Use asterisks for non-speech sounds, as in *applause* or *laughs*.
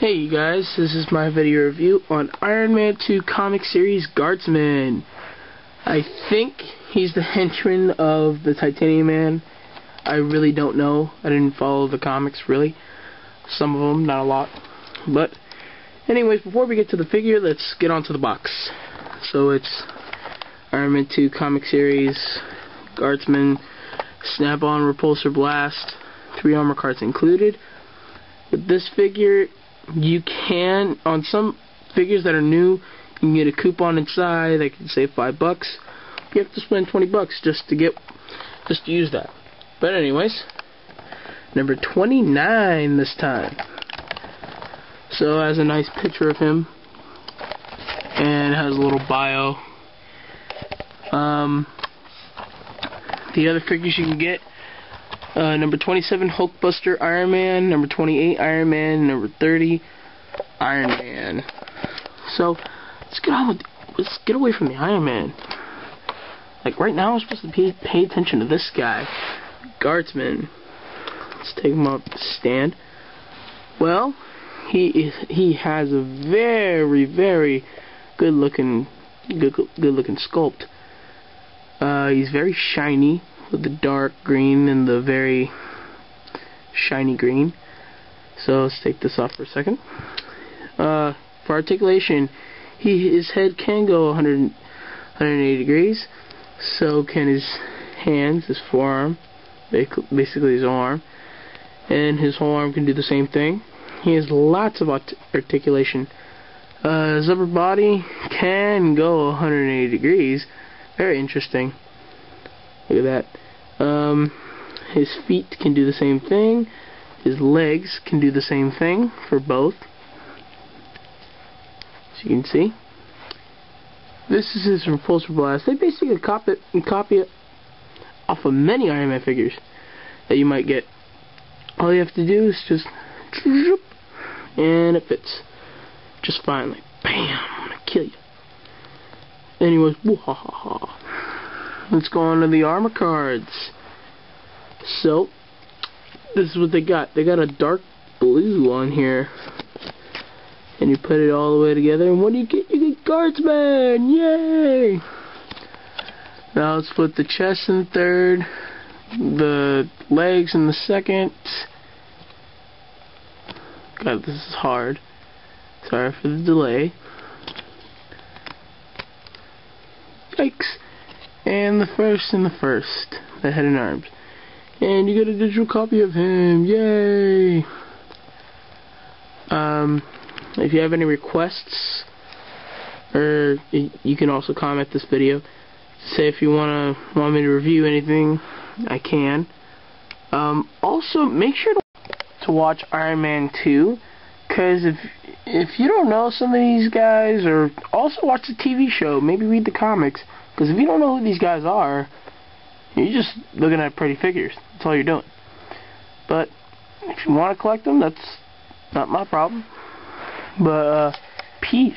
Hey you guys, this is my video review on Iron Man 2 comic series Guardsman. I think he's the *laughs* henchman of the Titanium Man. I really don't know. I didn't follow the comics really. Some of them, not a lot. But anyways, before we get to the figure, let's get onto the box. So it's Iron Man 2 comic series Guardsman Snap-on Repulsor Blast, three armor cards included. With this figure, you can, on some figures that are new, you can get a coupon inside that can save five bucks. You have to spend 20 bucks just to get, just to use that. But anyways, number 29 this time. So has a nice picture of him, and has a little bio. Um, the other figures you can get uh, number 27, Hulkbuster Iron Man. Number 28, Iron Man. Number 30, Iron Man. So, let's get on with, let's get away from the Iron Man. Like, right now, I'm supposed to pay, pay attention to this guy. Guardsman. Let's take him up stand. Well, he is, he has a very, very good looking, good, good looking sculpt. Uh, he's very shiny with the dark green and the very shiny green. So let's take this off for a second. Uh, for articulation, he his head can go 100, 180 degrees. So can his hands, his forearm, basically his arm, and his whole arm can do the same thing. He has lots of articulation. Uh, his upper body can go 180 degrees. Very interesting. Look at that. Um, his feet can do the same thing. His legs can do the same thing for both. As you can see. This is his repulsor blast. They basically copy it, copy it off of many Iron Man figures that you might get. All you have to do is just and it fits just fine. Like bam, I'm gonna kill you. Anyways, woo ha ha ha. Let's go on to the armor cards. So, this is what they got. They got a dark blue on here. And you put it all the way together, and what do you get? You get Guardsman! Yay! Now let's put the chest in third, the legs in the second. God, this is hard. Sorry for the delay. Yikes! And the first and the first, the head and arms. And you get a digital copy of him. Yay! Um, if you have any requests, or you can also comment this video. Say if you wanna want me to review anything, I can. Um, also, make sure to to watch Iron Man 2, because if if you don't know some of these guys, or also watch the TV show, maybe read the comics. Because if you don't know who these guys are, you're just looking at pretty figures. That's all you're doing. But if you want to collect them, that's not my problem. But, uh, peace.